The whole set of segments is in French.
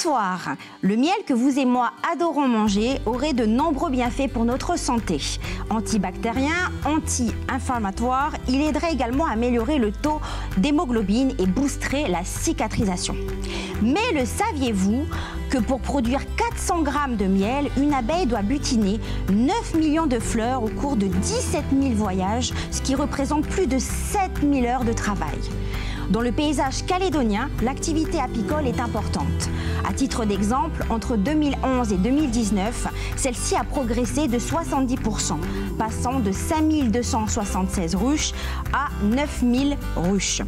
Bonsoir. Le miel que vous et moi adorons manger aurait de nombreux bienfaits pour notre santé. Antibactérien, anti-inflammatoire, il aiderait également à améliorer le taux d'hémoglobine et boosterait la cicatrisation. Mais le saviez-vous que pour produire 400 grammes de miel, une abeille doit butiner 9 millions de fleurs au cours de 17 000 voyages, ce qui représente plus de 7 000 heures de travail? Dans le paysage calédonien, l'activité apicole est importante. À titre d'exemple, entre 2011 et 2019, celle-ci a progressé de 70%, passant de 5276 ruches à 9000 ruches.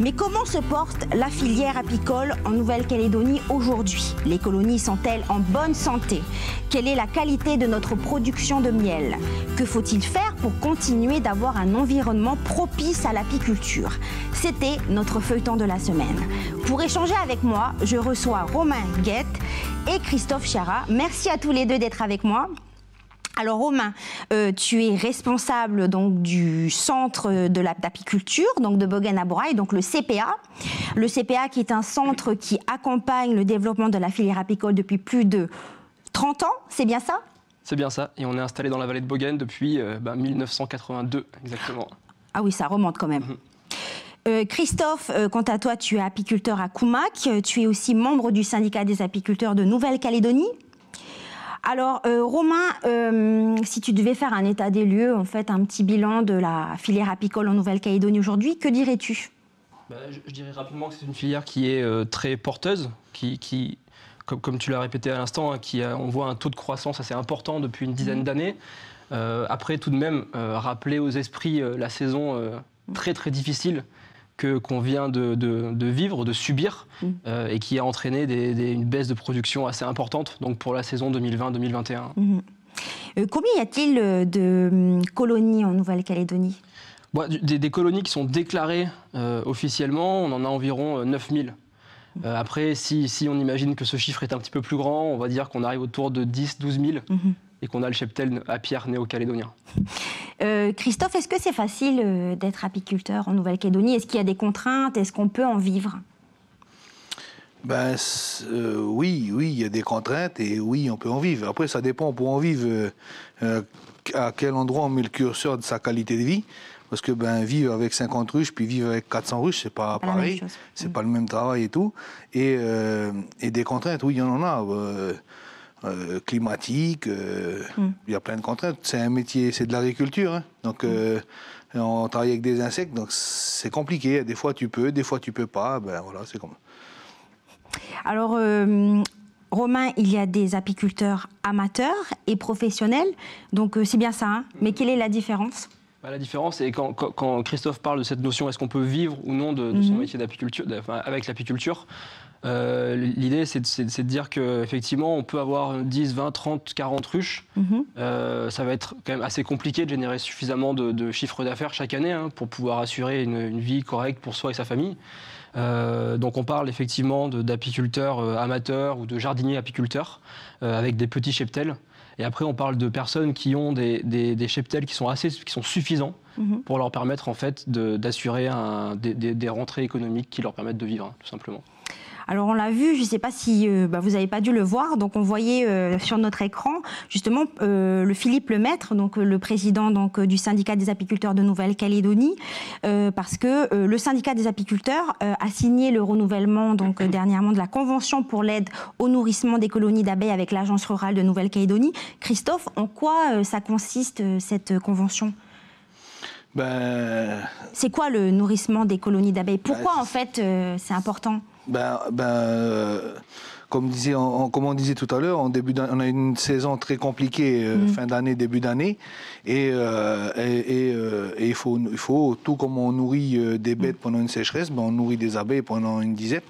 Mais comment se porte la filière apicole en Nouvelle-Calédonie aujourd'hui? Les colonies sont-elles en bonne santé? Quelle est la qualité de notre production de miel? Que faut-il faire pour continuer d'avoir un environnement propice à l'apiculture? C'était notre feuilleton de la semaine. Pour échanger avec moi, je reçois Romain Guette et Christophe Chara. Merci à tous les deux d'être avec moi. Alors Romain, euh, tu es responsable donc du centre de l'apiculture, donc de bogen donc le CPA. Le CPA qui est un centre qui accompagne le développement de la filière apicole depuis plus de 30 ans, c'est bien ça? C'est bien ça, et on est installé dans la vallée de Bogen depuis 1982 euh, bah, exactement. Ah oui, ça remonte quand même. Mhm. Euh, Christophe, quant à toi, tu es apiculteur à Koumak, tu es aussi membre du syndicat des apiculteurs de Nouvelle-Calédonie. Alors, euh, Romain, euh, si tu devais faire un état des lieux, en fait, un petit bilan de la filière apicole en Nouvelle-Calédonie aujourd'hui, que dirais-tu? Bah, je, dirais rapidement que c'est une filière qui est euh, très porteuse, qui, comme, tu l'as répété à l'instant, hein, qui on voit un taux de croissance assez important depuis une dizaine mmh. d'années. après, tout de même, rappeler aux esprits la saison très très difficile qu'on vient de, vivre, de subir, mm. euh, et qui a entraîné une baisse de production assez importante donc pour la saison 2020-2021. Mm-hmm. Euh, combien y a-t-il euh, de hum, colonies en Nouvelle-Calédonie? Des, colonies qui sont déclarées officiellement, on en a environ 9000. après, si, on imagine que ce chiffre est un petit peu plus grand, on va dire qu'on arrive autour de 10-12 000 et qu'on a le cheptel à pierre néo-calédonien. Euh, Christophe, est-ce que c'est facile euh, d'être apiculteur en Nouvelle-Calédonie? Est-ce qu'il y a des contraintes? Est-ce qu'on peut en vivre? Ben, euh, oui, oui, il y a des contraintes et oui, on peut en vivre. Après, ça dépend pour en vivre à quel endroit on met le curseur de sa qualité de vie. Parce que ben, vivre avec 50 ruches, puis vivre avec 400 ruches, c'est pas, pas pareil. C'est pas le même travail et tout. Et, et des contraintes, oui, il y en a. Euh, climatique. Euh, mm. Il y a plein de contraintes. C'est un métier, c'est de l'agriculture. Hein. Donc, euh, on travaille avec des insectes, donc c'est compliqué. Des fois, tu peux, des fois, tu peux pas. Ben voilà, c'est comme. Alors, Romain, il y a des apiculteurs amateurs et professionnels. Donc, c'est bien ça. Hein. Mais quelle est la différence? Bah, la différence, c'est quand, quand, Christophe parle de cette notion, est-ce qu'on peut vivre ou non de, son mm-hmm. métier d'apiculture, avec l'apiculture euh, l'idée, c'est de, dire qu'effectivement, on peut avoir 10, 20, 30, 40 ruches. Mhm. Euh, ça va être quand même assez compliqué de générer suffisamment de, de chiffre d'affaires chaque année hein, pour pouvoir assurer une, vie correcte pour soi et sa famille. Euh, donc on parle effectivement d'apiculteurs amateurs ou de jardiniers apiculteurs avec des petits cheptels. Et après, on parle de personnes qui ont des, cheptels qui sont assez, qui sont suffisants mhm. pour leur permettre en fait d'assurer des, des, rentrées économiques qui leur permettent de vivre, hein, tout simplement. Alors on l'a vu, je ne sais pas si euh, bah, vous n'avez pas dû le voir, donc on voyait euh, sur notre écran justement euh, le Philippe Lemaître, donc le président donc du syndicat des apiculteurs de Nouvelle-Calédonie, parce que le syndicat des apiculteurs a signé le renouvellement donc dernièrement de la convention pour l'aide au nourrissement des colonies d'abeilles avec l'agence rurale de Nouvelle-Calédonie. Christophe, en quoi ça consiste cette convention? Ben... C'est quoi le nourrissement des colonies d'abeilles? Pourquoi ben, en fait c'est important? Ben, ben euh, comme, disait, on, comme on disait tout à l'heure, on a une saison très compliquée, euh, mm. fin d'année, début d'année, et, euh, et, il, faut, il faut, tout comme on nourrit des bêtes pendant une sécheresse, ben on nourrit des abeilles pendant une disette.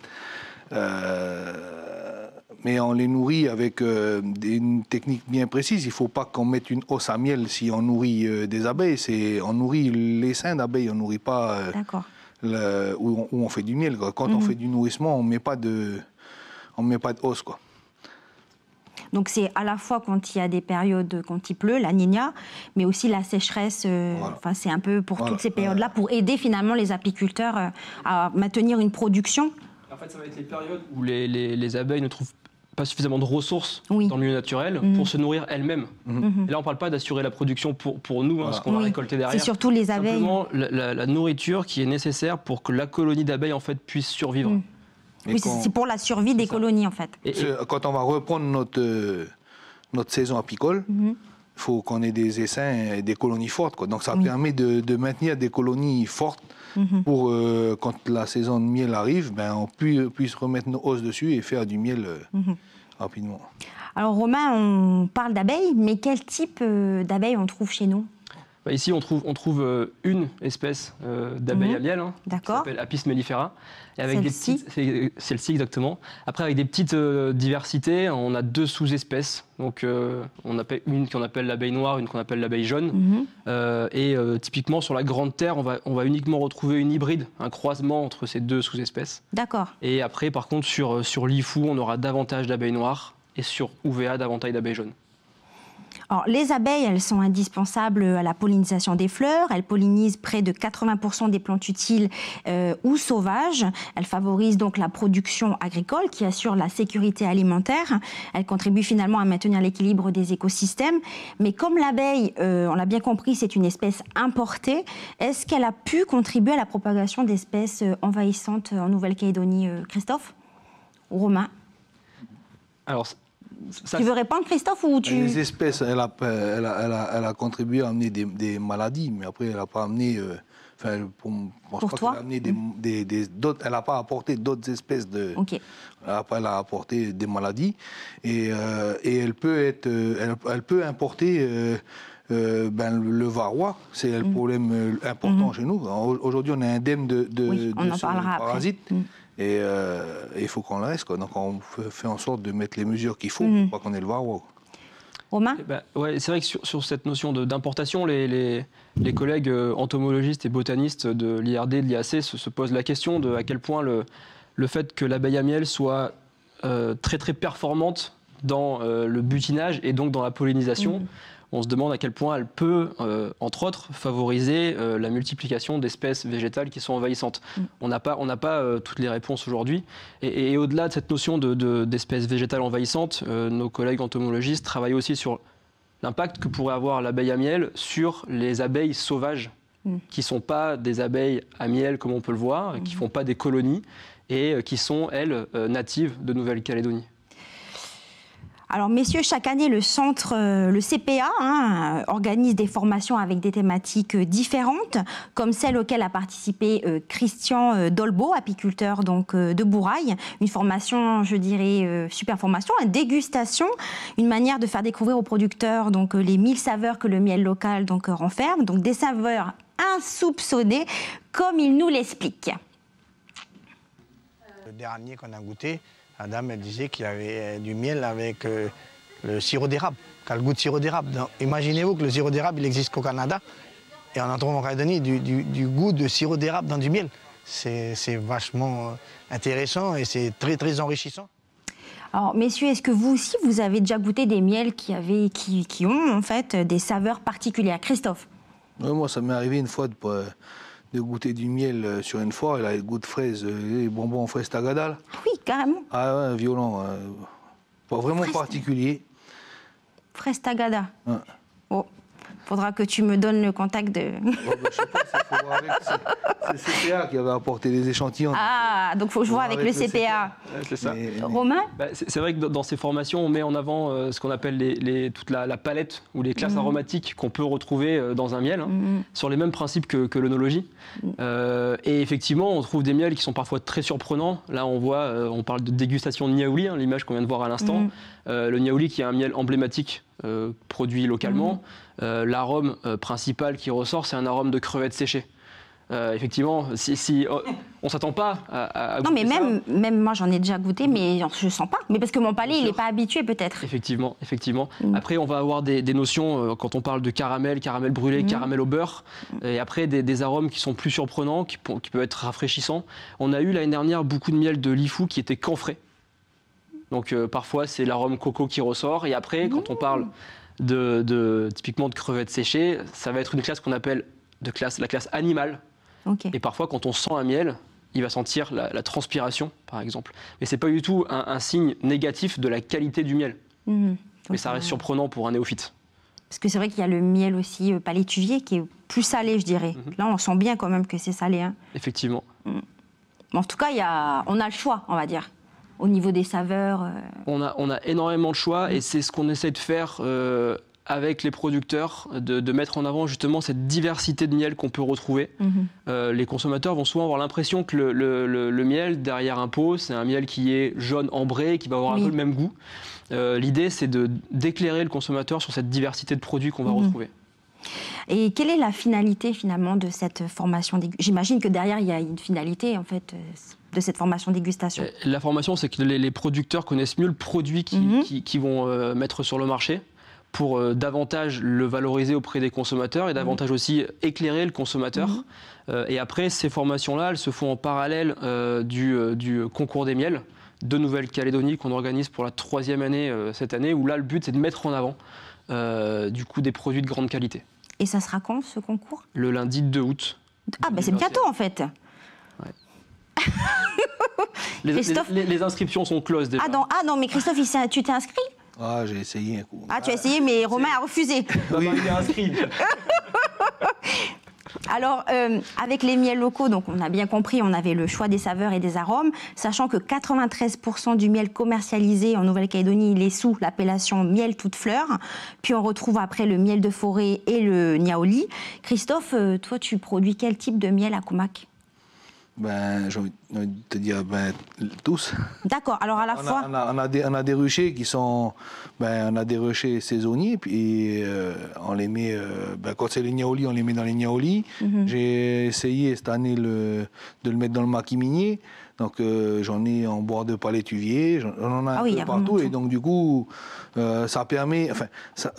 mais on les nourrit avec une technique bien précise. Il ne faut pas qu'on mette une hausse à miel si on nourrit des abeilles. On nourrit les seins d'abeilles, on ne nourrit pas. D'accord où, on, fait du miel. Quand on mhm. fait du nourrissement, on met pas de, on met pas de hausse, quoi. Donc c'est à la fois quand il y a des périodes, quand il pleut, la Nina, mais aussi la sécheresse. Euh, enfin, c'est un peu pour toutes ces périodes-là, pour aider finalement les apiculteurs euh, à maintenir une production. En fait, ça va être les périodes où les, abeilles ne trouvent pas suffisamment de ressources dans le milieu naturel mhm. pour se nourrir elles-mêmes. Mhm. Et là, on ne parle pas d'assurer la production pour, pour nous, hein, ce qu'on a récolté derrière. C'est surtout les abeilles. Simplement la, nourriture qui est nécessaire pour que la colonie d'abeilles en fait, puisse survivre. Mhm. Oui, c'est pour la survie des colonies, en fait. Et, quand on va reprendre notre, euh, notre saison apicole, il faut qu'on ait des essaims et des colonies fortes. Quoi. Donc ça permet de, de, maintenir des colonies fortes Mhm. pour euh, quand la saison de miel arrive, ben, on puisse, remettre nos hausses dessus et faire du miel euh, mhm. rapidement. Alors Romain, on parle d'abeilles, mais quel type euh, d'abeilles on trouve chez nous? Bah, ici, on trouve, on trouve euh, une espèce euh, d'abeille à mhm. miel, hein, qui s'appelle Apis mellifera. Et avec celle-ci Celle-ci, exactement. Après, avec des petites euh, diversités, on a deux sous-espèces. Donc, on appelle une qu'on appelle l'abeille noire, une qu'on appelle l'abeille jaune. Mhm. et typiquement, sur la Grande Terre, on va, on va uniquement retrouver une hybride, un croisement entre ces deux sous-espèces. D'accord. Et après, par contre, sur, sur l'IFU, on aura davantage d'abeilles noires et sur UVA, davantage d'abeilles jaunes les abeilles, elles sont indispensables à la pollinisation des fleurs. Elles pollinisent près de 80% des plantes utiles euh, ou sauvages. Elles favorisent donc la production agricole qui assure la sécurité alimentaire. Elles contribuent finalement à maintenir l'équilibre des écosystèmes. Mais comme l'abeille, euh, on l'a bien compris, c'est une espèce importée, est-ce qu'elle a pu contribuer à la propagation d'espèces euh, envahissantes en Nouvelle-Calédonie, Christophe ou Romain? Tu veux répondre, Christophe, ou tu... Les espèces, elle a, elle a, elle a, contribué à amener des, des, maladies, mais après, elle n'a pas amené... Euh, enfin, pour, pour toi elle, a amené des, des, des elle n'a pas apporté d'autres espèces de... Après, elle a apporté des maladies. Et, euh, et elle, peut être, euh, elle, peut importer... Euh, ben, le varroa, c'est un mm. problème important mm-hmm. chez nous. Aujourd'hui, on est indemne de, de, oui, de parlera parasite. Après. Mm. Et euh, il faut qu'on le reste. Quoi. Donc on fait en sorte de mettre les mesures qu'il faut mhm. pour pas qu'on ait le varroa. Romain eh ben, ouais, C'est vrai que sur, cette notion d'importation, les, les, les, collègues euh, entomologistes et botanistes de l'IRD, de l'IAC se, se, posent la question de à quel point le, le fait que l'abeille à miel soit euh, très très performante dans le butinage et donc dans la pollinisation. Mhm on se demande à quel point elle peut, euh, entre autres, favoriser euh, la multiplication d'espèces végétales qui sont envahissantes. Mm. On n'a pas, on pas euh, toutes les réponses aujourd'hui. Et, au-delà de cette notion d'espèces végétales envahissantes, nos collègues entomologistes travaillent aussi sur l'impact que pourrait avoir l'abeille à miel sur les abeilles sauvages, mm. qui ne sont pas des abeilles à miel comme on peut le voir, qui ne mm. font pas des colonies et qui sont, elles, natives de Nouvelle-Calédonie. Alors, messieurs, chaque année, le centre, euh, le CPA, hein, organise des formations avec des thématiques euh, différentes, comme celle auquel a participé euh, Christian Dolbo, apiculteur donc de Bouraille. Une formation, je dirais, super formation, une dégustation, une manière de faire découvrir aux producteurs donc les mille saveurs que le miel local donc renferme, donc des saveurs insoupçonnées, comme il nous l'explique. Le dernier qu'on a goûté, la dame, elle disait qu'il y avait euh, du miel avec euh, le sirop d'érable, qui a le goût de sirop d'érable. Imaginez-vous que le sirop d'érable, il existe qu'au Canada, et on en trouve en Calédonie du, du, goût de sirop d'érable dans du miel. C'est vachement euh, intéressant et c'est très, très enrichissant. Alors, messieurs, est-ce que vous aussi, vous avez déjà goûté des miels qui, avaient, qui, qui ont en fait des saveurs particulières? Christophe Moi, ça m'est arrivé une fois de de goûter du miel sur une fois, elle a le goût de fraise, les bonbons en fraise tagada. Oui, carrément. Ah ouais, violent. Pas vraiment particulier. Fraise tagada. Ouais. Oh faudra que tu me donnes le contact de. Je je sais pas, c'est CPA qui avait apporté les échantillons. Ah, donc faut que je vois avec, le CPA. c'est ça. Romain bah, C'est vrai que dans ces formations, on met en avant euh, ce qu'on appelle les, toute la, palette ou les classes mhm. aromatiques qu'on peut retrouver euh, dans un miel, hein, mhm. sur les mêmes principes que, que l'onologie. Mhm. Euh, et effectivement, on trouve des miels qui sont parfois très surprenants. Là, on voit, on parle de dégustation de niaouli, hein, l'image qu'on vient de voir à l'instant. Le niaouli qui est un miel emblématique produit localement. Euh, l'arôme euh, principal qui ressort, c'est un arôme de crevettes séchées. Euh, effectivement, si, si oh, on s'attend pas à, non, mais même, même moi j'en ai déjà goûté, mais je sens pas. Mais parce que mon palais, il n'est pas habitué peut-être. Effectivement, effectivement. Mm. Après, on va avoir des, notions quand on parle de caramel, caramel brûlé, mm. caramel au beurre, et après des, arômes qui sont plus surprenants, qui, qui, peuvent être rafraîchissants. On a eu l'année dernière beaucoup de miel de lifou qui était camphré. Donc parfois c'est l'arôme coco qui ressort, et après quand on parle de, typiquement de crevettes séchées, ça va être une classe qu'on appelle de classe, la classe animale. Et parfois, quand on sent un miel, il va sentir la, transpiration, par exemple. Mais c'est pas du tout un, signe négatif de la qualité du miel. Mhm. Mais ça reste surprenant pour un néophyte. Parce que c'est vrai qu'il y a le miel aussi euh, palétuvier qui est plus salé, je dirais. Mhm. Là, on sent bien quand même que c'est salé. Hein. Effectivement. En tout cas, y a, on a le choix, on va dire, au niveau des saveurs. Euh. On, a, on a énormément de choix et c'est ce qu'on essaie de faire euh, avec les producteurs, de, mettre en avant justement cette diversité de miel qu'on peut retrouver. Mhm. les consommateurs vont souvent avoir l'impression que le, miel, derrière un pot, c'est un miel qui est jaune ambré, qui va avoir un peu le même goût. Euh, l'idée, c'est d'éclairer le consommateur sur cette diversité de produits qu'on va mhm. retrouver. Et quelle est la finalité finalement de cette formation J'imagine que derrière, il y a une finalité en fait euh, de cette formation dégustation. Euh, la formation, c'est que les, producteurs connaissent mieux le produit qu'ils mhm. vont mettre sur le marché pour davantage le valoriser auprès des consommateurs et davantage mhm. aussi éclairer le consommateur. et après, ces formations-là, elles se font en parallèle du, concours des miels de Nouvelle-Calédonie qu'on organise pour la troisième année euh, cette année, où là le but c'est de mettre en avant euh, du coup des produits de grande qualité. Et ça sera quand ce concours? Le lundi 2 août. Ah bah c'est bientôt en fait. les, inscriptions sont closes déjà. Ah non, ah non mais Christophe, tu t'es inscrit? Ah j'ai essayé un coup. Ah tu as essayé mais Romain a refusé. Oui, il est inscrit. Alors, euh, avec les miels locaux, donc on a bien compris, on avait le choix des saveurs et des arômes, sachant que 93% du miel commercialisé en Nouvelle-Calédonie, il est sous l'appellation miel toute fleur. Puis on retrouve après le miel de forêt et le niaoli. Christophe, euh, toi, tu produis quel type de miel à Comac ben, j'ai envie de te dire, ben, tous. D'accord, alors à la fois. on, a, des, on, a, des, ruchers qui sont. Ben, on a des ruchers saisonniers, puis euh, on les met. Euh, ben, quand c'est les niaolis, on les met dans les niaolis. Mhm. J'ai essayé cette année le, de le mettre dans le maquis minier. Donc euh, j'en ai en bois de palétuvier, j'en en ah un peu partout. Et donc du coup, euh, ça permet, enfin,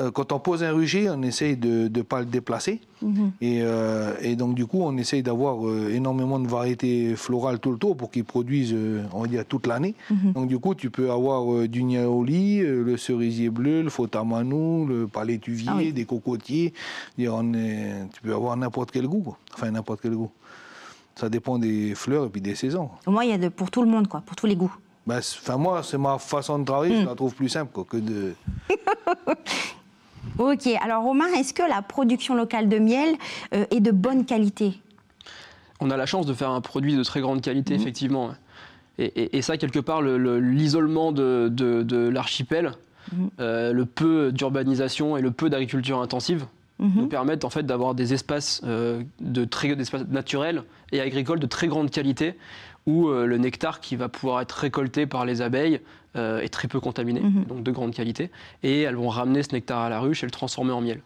euh, quand on pose un rucher, on essaye de ne pas le déplacer. Mhm. et, donc du coup, on essaye d'avoir énormément de variétés florales tout le tour pour qu'ils produisent, on va dire, toute l'année. Mhm. Donc du coup, tu peux avoir du niaoli, le cerisier bleu, le fotamanou, le palétuvier, ah des cocotiers. On est, tu peux avoir n'importe quel goût, enfin n'importe quel goût. Ça dépend des fleurs et puis des saisons. Moi, il y a de, pour tout le monde, quoi, pour tous les goûts. Ben, enfin, moi, c'est ma façon de travailler, je hmm. la trouve plus simple que de. ok, alors Romain, est-ce que la production locale de miel euh, est de bonne qualité? On a la chance de faire un produit de très grande qualité, hmm. effectivement. Et, ça, quelque part, l'isolement de, de, l'archipel, hmm. euh, le peu d'urbanisation et le peu d'agriculture intensive, Mhm. nous permettent en fait d'avoir des espaces, euh, de très, espaces naturels et agricoles de très grande qualité où euh, le nectar qui va pouvoir être récolté par les abeilles euh, est très peu contaminé, mhm. donc de grande qualité, et elles vont ramener ce nectar à la ruche et le transformer en miel.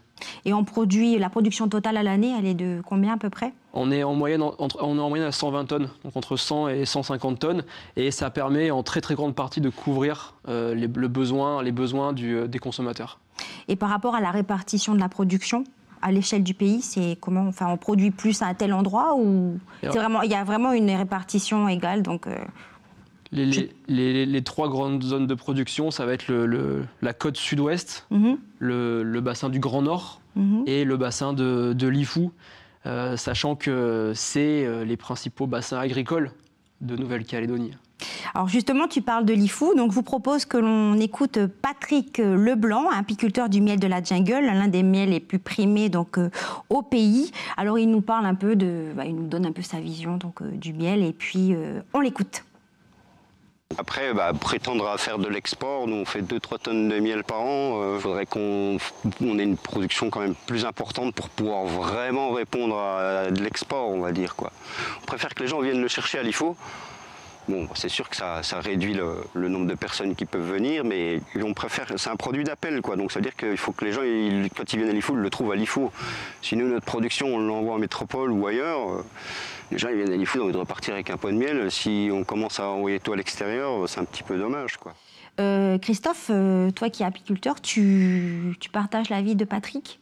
Et on produit, la production totale à l'année, elle est de combien à peu près? On est, en moyenne, entre, on est en moyenne à 120 tonnes, donc entre 100 et 150 tonnes, et ça permet en très très grande partie de couvrir les, le besoin, les besoins des consommateurs. Et par rapport à la répartition de la production, à l'échelle du pays, c'est comment Enfin, on produit plus à un tel endroit ou vraiment, il y a vraiment une répartition égale donc. Euh, les, trois grandes zones de production, ça va être le, la côte sud-ouest, mhm. le, bassin du Grand Nord mhm. et le bassin de, de l'Ifou, euh, sachant que c'est euh, les principaux bassins agricoles de Nouvelle-Calédonie. Alors justement, tu parles de l'IFU, donc je vous propose que l'on écoute Patrick Leblanc, apiculteur du miel de la jungle, l'un des miels les plus primés donc euh, au pays. Alors il nous parle un peu de, bah, il nous donne un peu sa vision donc euh, du miel et puis euh, on l'écoute. Après, bah, prétendre à faire de l'export, nous on fait 2-3 tonnes de miel par an, il faudrait qu'on ait une production quand même plus importante pour pouvoir vraiment répondre à, de l'export, on va dire. Quoi. On préfère que les gens viennent le chercher à l'IFO, Bon, c'est sûr que ça, réduit le, nombre de personnes qui peuvent venir, mais on préfère, c'est un produit d'appel, quoi. Donc ça veut dire qu'il faut que les gens, quand ils viennent à l'IFO, le trouvent à l'IFO. Si nous, notre production, on l'envoie en métropole ou ailleurs, euh, les gens ils viennent à l'IFO, ils ont envie repartir avec un pot de miel. Si on commence à envoyer tout à l'extérieur, c'est un petit peu dommage, quoi. Euh, Christophe, euh, toi qui es apiculteur, tu, tu partages l'avis de Patrick?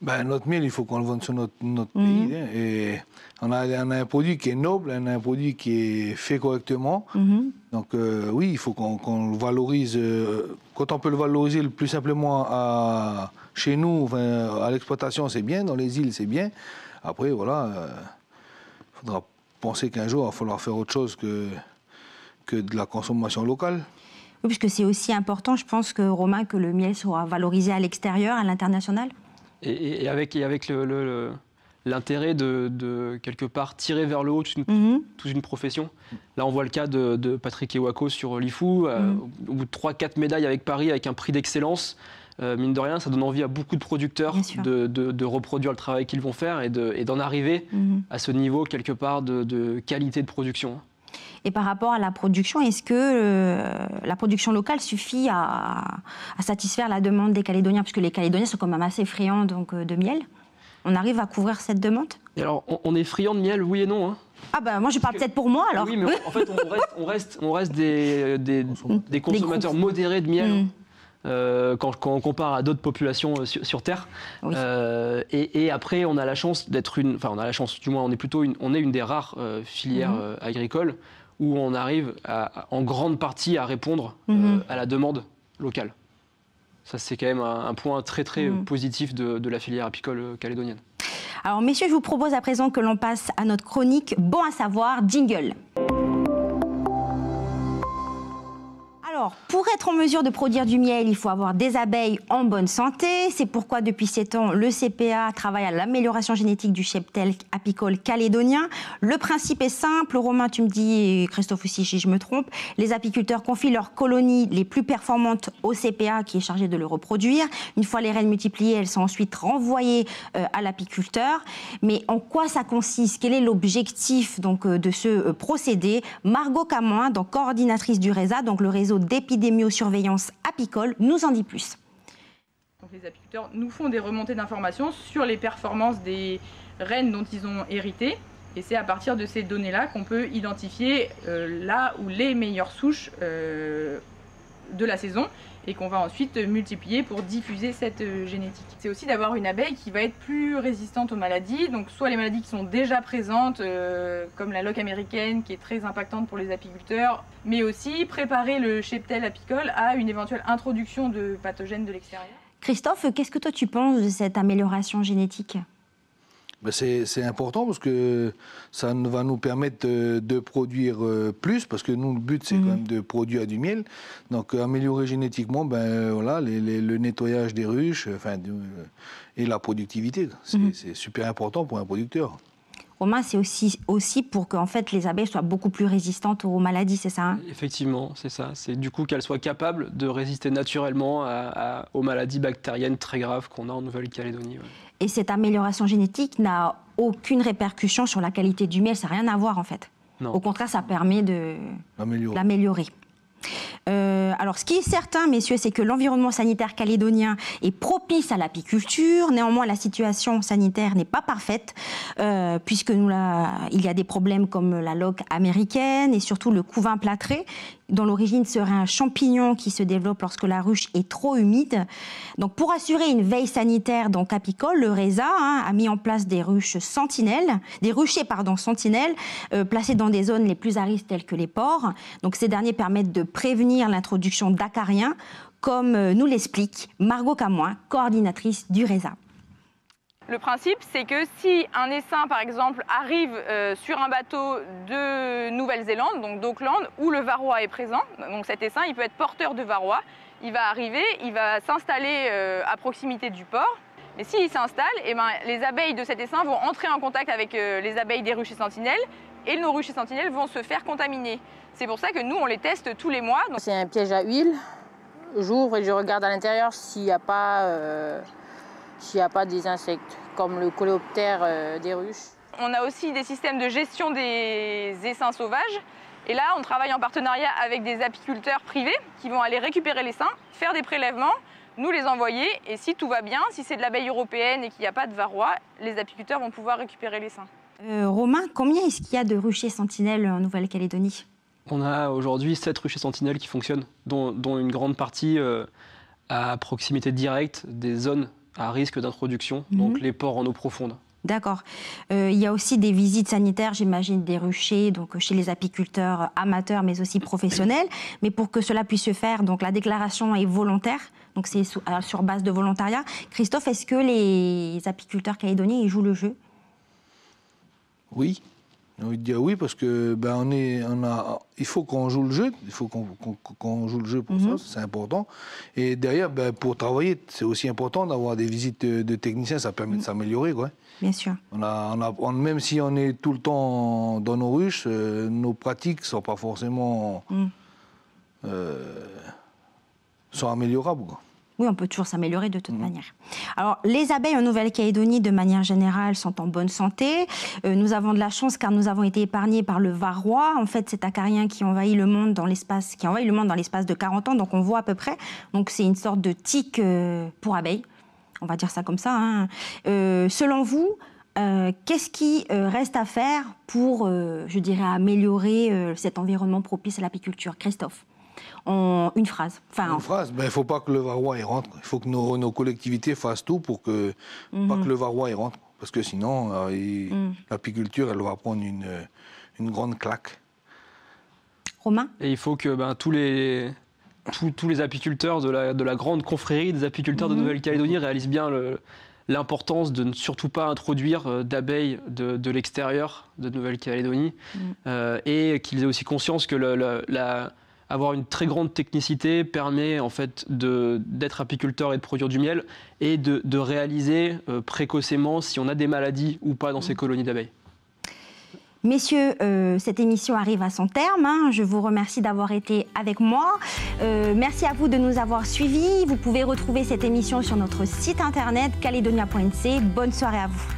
Ben, notre miel, il faut qu'on le vende sur notre, notre mhm. pays. Hein, et on a, on a, un produit qui est noble, on a un produit qui est fait correctement. Mhm. Donc euh, oui, il faut qu'on le valorise. Euh, quand on peut le valoriser le plus simplement à, chez nous, enfin, à l'exploitation, c'est bien. Dans les îles, c'est bien. Après, voilà, il euh, faudra penser qu'un jour, il va falloir faire autre chose que, que de la consommation locale. Oui, puisque c'est aussi important, je pense, que Romain, que le miel soit valorisé à l'extérieur, à l'international. Et, avec, et avec le, l'intérêt de, quelque part tirer vers le haut toute une, mhm. profession. Là, on voit le cas de, Patrick Ewako sur l'IFU. Euh, mhm. Au bout de 3-4 médailles avec Paris, avec un prix d'excellence, euh, mine de rien, ça donne envie à beaucoup de producteurs de, reproduire le travail qu'ils vont faire et d'en arriver mhm. à ce niveau quelque part de, qualité de production. Et par rapport à la production, est-ce que euh, la production locale suffit à, satisfaire la demande des Calédoniens? Parce que les Calédoniens sont quand même assez friands donc, de miel. On arrive à couvrir cette demande? Alors, on, est friand de miel, oui et non. Hein. Ah ben moi je parle peut-être pour moi alors. Oui, mais en fait on reste, on reste, des, des, consommateurs modérés de miel. Mm. Euh, quand, on compare à d'autres populations euh, sur, Terre. Euh, et, après, on a la chance d'être une, enfin, on a la chance, du moins, on est plutôt une, on est une des rares filières mm. agricoles où on arrive en grande partie à répondre mm-hmm. à la demande locale. Ça, c'est quand même un, point très très mm. positif de, de, la filière apicole calédonienne. Alors, messieurs, je vous propose à présent que l'on passe à notre chronique Bon à savoir, jingle. Pour être en mesure de produire du miel, il faut avoir des abeilles en bonne santé. C'est pourquoi, depuis 7 ans, le CPA travaille à l'amélioration génétique du cheptel apicole calédonien. Le principe est simple. Romain, tu me dis, et Christophe aussi, si je me trompe, les apiculteurs confient leurs colonies les plus performantes au CPA, qui est chargé de le reproduire. Une fois les reines multipliées, elles sont ensuite renvoyées euh, à l'apiculteur. Mais en quoi ça consiste? Quel est l'objectif donc euh, de ce euh, procédé? Margot Camoin, donc coordinatrice du RESA, donc le réseau d'épidémiosurveillance apicole, nous en dit plus. les apiculteurs nous font des remontées d'informations sur les performances des rennes dont ils ont hérité. Et c'est à partir de ces données-là qu'on peut identifier euh, là où les meilleures souches euh, de la saison et qu'on va ensuite multiplier pour diffuser cette euh, génétique. C'est aussi d'avoir une abeille qui va être plus résistante aux maladies, donc soit les maladies qui sont déjà présentes, euh, comme la loque américaine qui est très impactante pour les apiculteurs, mais aussi préparer le cheptel apicole à une éventuelle introduction de pathogènes de l'extérieur. Christophe, qu'est-ce que toi tu penses de cette amélioration génétique? C'est important parce que ça va nous permettre de, produire euh, plus, parce que nous, le but, c'est quand mhm. même de produire du miel. Donc, améliorer génétiquement, ben, voilà, le nettoyage des ruches enfin, et la productivité. Mhm. C'est super important pour un producteur. Romain, c'est aussi, aussi pour que en fait, les abeilles soient beaucoup plus résistantes aux maladies, c'est ça hein? Effectivement, c'est ça. C'est du coup qu'elles soient capables de résister naturellement aux maladies bactériennes très graves qu'on a en Nouvelle-Calédonie. Et cette amélioration génétique n'a aucune répercussion sur la qualité du miel, ça n'a rien à voir en fait. Au contraire, ça permet de l'améliorer. Euh, alors, ce qui est certain, messieurs, c'est que l'environnement sanitaire calédonien est propice à l'apiculture. Néanmoins, la situation sanitaire n'est pas parfaite, euh, puisque nous, il y a des problèmes comme la loque américaine et surtout le couvain plâtré, dont l'origine serait un champignon qui se développe lorsque la ruche est trop humide. Donc, pour assurer une veille sanitaire donc apicole, le RESA hein, a mis en place des ruches sentinelles, des ruchers pardon sentinelles, euh, placés dans des zones les plus arides telles que les ports. Donc, ces derniers permettent de prévenir l'introduction d'acariens, comme euh, nous l'explique Margot Camoin, coordinatrice du RESA. Le principe, c'est que si un essaim, par exemple, arrive euh, sur un bateau de Nouvelle-Zélande, donc d'Auckland, où le varroa est présent, donc cet essaim, il peut être porteur de varroa, il va arriver, il va s'installer euh, à proximité du port. Et s'il s'installe, eh ben, les abeilles de cet essaim vont entrer en contact avec les abeilles des ruches et sentinelles, et nos ruches et sentinelles vont se faire contaminer. C'est pour ça que nous, on les teste tous les mois. C'est un piège à huile. J'ouvre et je regarde à l'intérieur s'il n'y a, pas, euh, a pas des insectes, comme le coléoptère euh, des ruches. On a aussi des systèmes de gestion des essaims sauvages. Et là, on travaille en partenariat avec des apiculteurs privés qui vont aller récupérer les seins, faire des prélèvements, nous les envoyer. Et si tout va bien, si c'est de l'abeille européenne et qu'il n'y a pas de varroa, les apiculteurs vont pouvoir récupérer les seins. Euh, Romain, combien est-ce qu'il y a de ruchers sentinelles en Nouvelle-Calédonie? On a aujourd'hui 7 ruchers sentinelles qui fonctionnent, dont, une grande partie euh, à proximité directe des zones à risque d'introduction, mhm. donc les ports en eau profonde. D'accord. Euh, il y a aussi des visites sanitaires, j'imagine, des ruchers, donc chez les apiculteurs amateurs, mais aussi professionnels. Mais pour que cela puisse se faire, donc la déclaration est volontaire, donc c'est euh, sur base de volontariat. Christophe, est-ce que les apiculteurs calédoniens ils jouent le jeu? Oui, J'ai envie de dire oui parce que ben on est, on a, il faut qu'on joue le jeu, il faut qu'on joue le jeu pour Mhm. ça, c'est important. Et derrière, ben, pour travailler, c'est aussi important d'avoir des visites de, techniciens, ça permet de s'améliorer, quoi. Bien sûr. On a, on a- on- même si on est tout le temps dans nos ruches, euh, nos pratiques sont pas forcément Mm. euh, sont améliorables. quoi. Oui, on peut toujours s'améliorer de toute manière. Alors, les abeilles en Nouvelle-Calédonie, de manière générale, sont en bonne santé. Euh, nous avons de la chance car nous avons été épargnés par le varroa. En fait, cet acarien qui envahit le monde dans l'espace, qui envahit le monde dans l'espace de 40 ans, donc on voit à peu près. Donc, c'est une sorte de tic euh, pour abeilles. On va dire ça comme ça. hein. Euh, selon vous, qu'est-ce qui reste à faire pour, je dirais, améliorer cet environnement propice à l'apiculture? Christophe, en une phrase. Enfin, Une phrase, ben, il ne faut pas que le varroa y rentre. Il faut que nos, nos collectivités fassent tout pour que, pas que le varroa y rentre. Parce que sinon, euh, il- Mhm. l'apiculture, elle va prendre une, euh, une grande claque. Romain Et il faut que ben, tous, les, tous, tous les apiculteurs de la, de la grande confrérie des apiculteurs de Nouvelle-Calédonie réalisent bien le- l'importance de ne surtout pas introduire euh, d'abeilles de, de l'extérieur de Nouvelle-Calédonie euh, et qu'ils aient aussi conscience que le- le- la- avoir une très grande technicité permet en fait d'être apiculteur et de produire du miel et de, de réaliser euh, précocement si on a des maladies ou pas dans ces colonies d'abeilles. Messieurs, euh, cette émission arrive à son terme. hein. Je vous remercie d'avoir été avec moi. Euh, merci à vous de nous avoir suivis. Vous pouvez retrouver cette émission sur notre site internet calédonia.nc. Bonne soirée à vous.